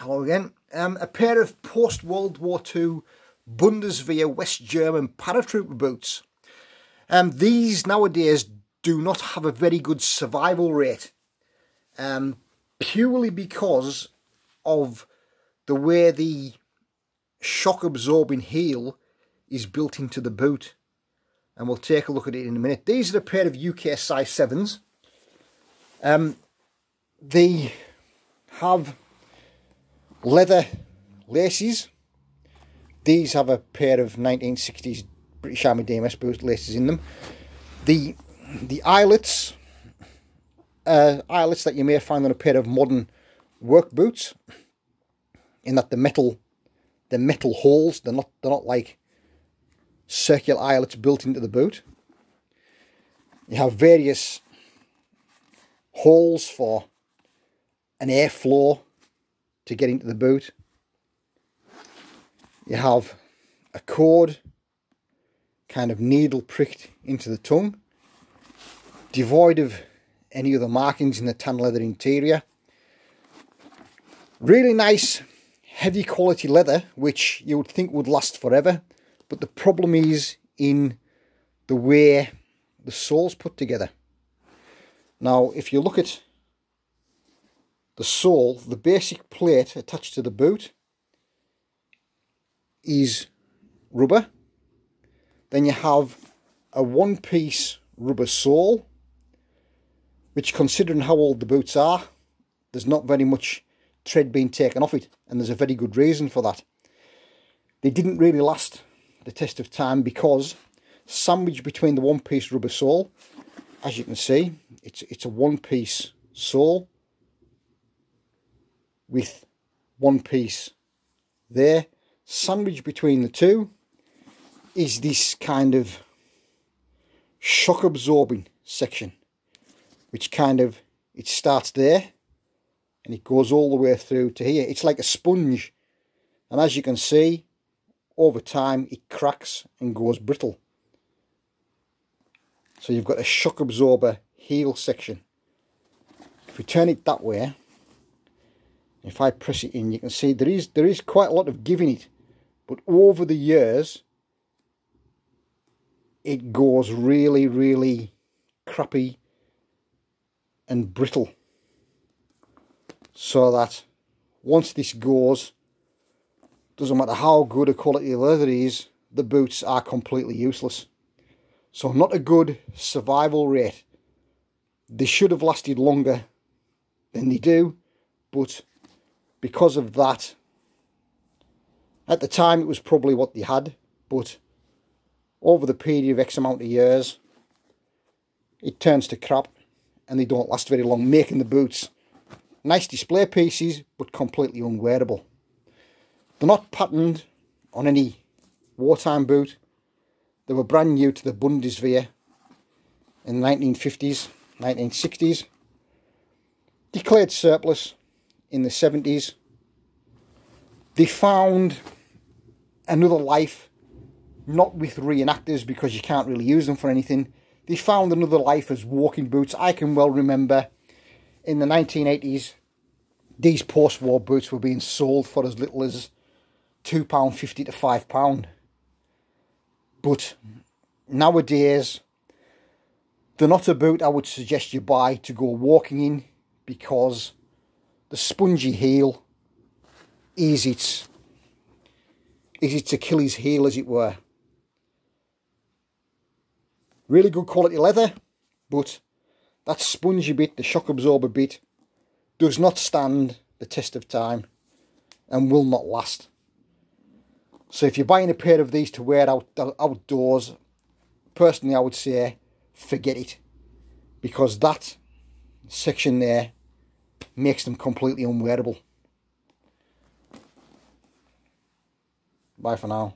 Hello again. Um, a pair of post-World War II Bundeswehr West German paratrooper boots. Um, these nowadays do not have a very good survival rate. Um, purely because of the way the shock absorbing heel is built into the boot. And we'll take a look at it in a minute. These are a pair of UK size 7s. Um, they have leather laces. These have a pair of 1960s British Army DMS boot laces in them. The the eyelets, uh, eyelets that you may find on a pair of modern work boots, in that the metal, the metal holes, they're not they're not like circular eyelets built into the boot. You have various holes for an airflow to get into the boot. You have a cord kind of needle pricked into the tongue, devoid of any other markings in the tan leather interior. Really nice heavy quality leather, which you would think would last forever, but the problem is in the way the sole's put together. Now, if you look at the sole, the basic plate attached to the boot is rubber. Then you have a one-piece rubber sole, which considering how old the boots are, there's not very much tread being taken off it, and there's a very good reason for that. They didn't really last the test of time because sandwiched between the one-piece rubber sole, as you can see, it's, it's a one-piece sole with one piece there. Sandwiched between the two is this kind of shock absorbing section which kind of it starts there and it goes all the way through to here. It's like a sponge. And as you can see over time it cracks and goes brittle. So you've got a shock absorber heel section. If we turn it that way if I press it in you can see there is there is quite a lot of giving it but over the years it goes really really crappy and brittle so that once this goes doesn't matter how good a quality leather is the boots are completely useless. So not a good survival rate. They should have lasted longer than they do but because of that. At the time, it was probably what they had, but over the period of X amount of years, it turns to crap and they don't last very long, making the boots nice display pieces, but completely unwearable. They're not patterned on any wartime boot. They were brand new to the Bundeswehr in the 1950s, 1960s. Declared surplus in the 70s. They found another life, not with reenactors because you can't really use them for anything. They found another life as walking boots. I can well remember in the 1980s, these post-war boots were being sold for as little as £2.50 to £5. But nowadays, they're not a boot I would suggest you buy to go walking in because the spongy heel is its is its Achilles heel as it were. Really good quality leather, but that spongy bit, the shock absorber bit, does not stand the test of time and will not last. So if you're buying a pair of these to wear out uh, outdoors, personally I would say forget it. Because that section there makes them completely unwearable. Bye for now.